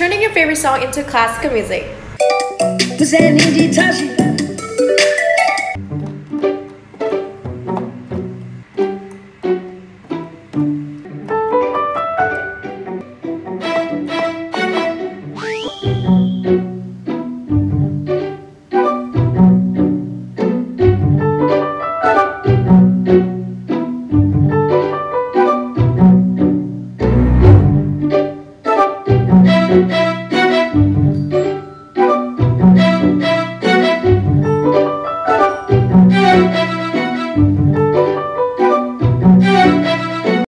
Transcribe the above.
turning your favorite song into classical music.